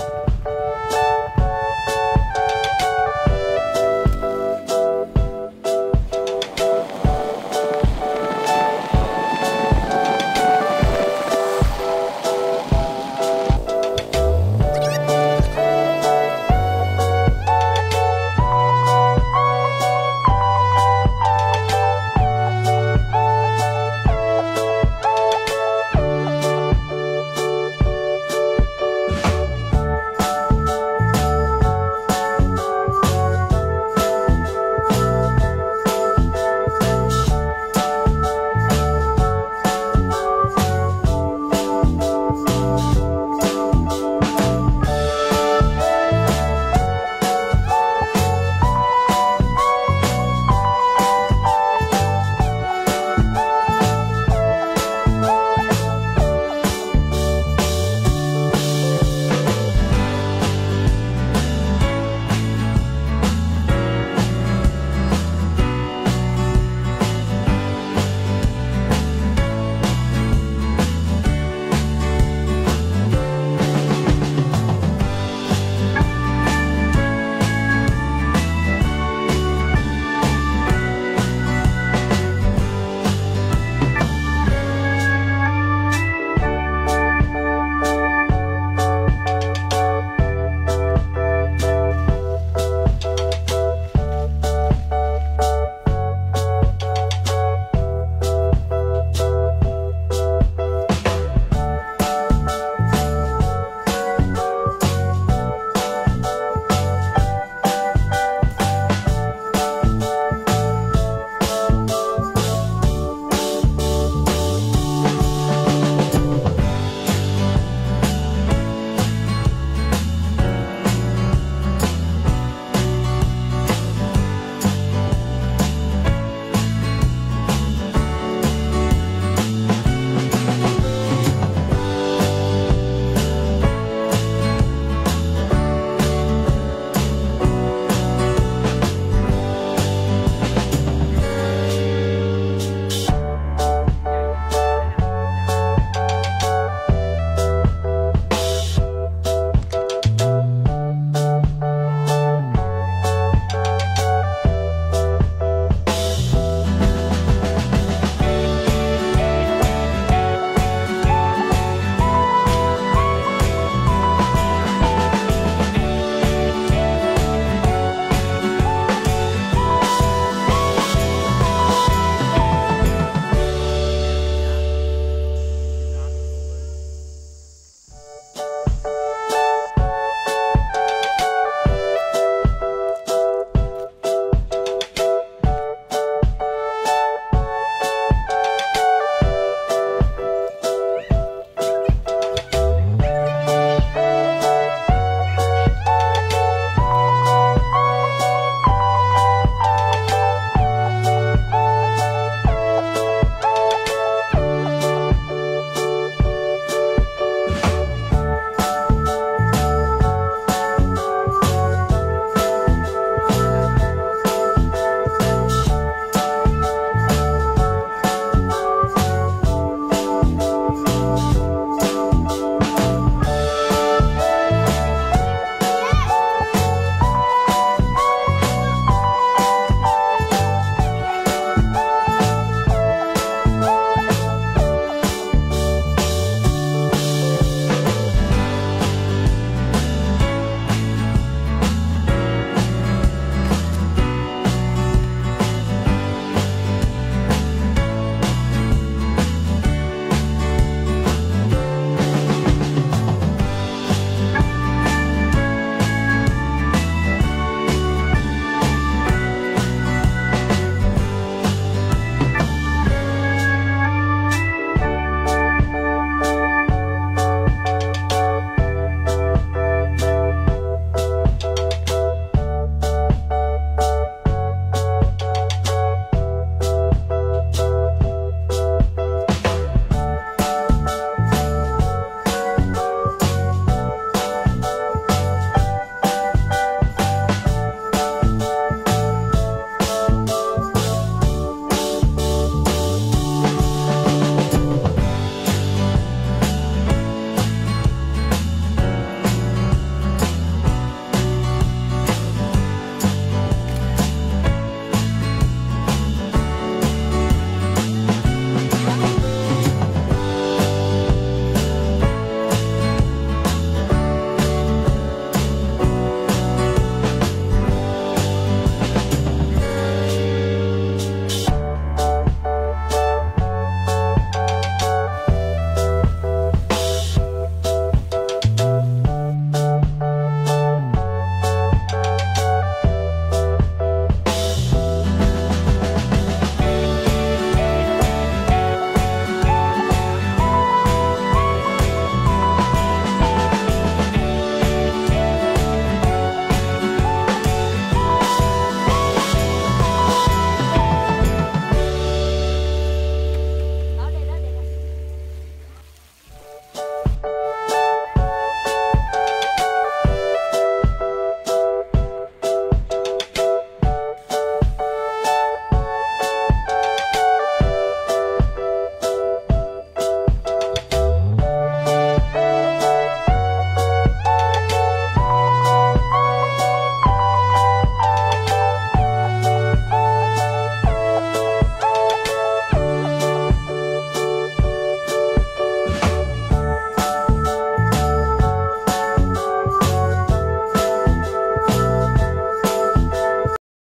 Bye.